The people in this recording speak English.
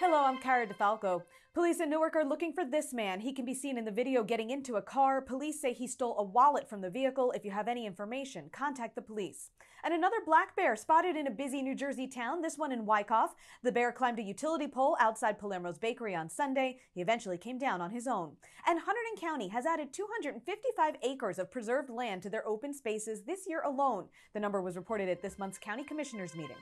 Hello, I'm Kara DeFalco. Police in Newark are looking for this man. He can be seen in the video getting into a car. Police say he stole a wallet from the vehicle. If you have any information, contact the police. And another black bear spotted in a busy New Jersey town, this one in Wyckoff. The bear climbed a utility pole outside Palermo's Bakery on Sunday. He eventually came down on his own. And Hunterdon County has added 255 acres of preserved land to their open spaces this year alone. The number was reported at this month's county commissioners meeting.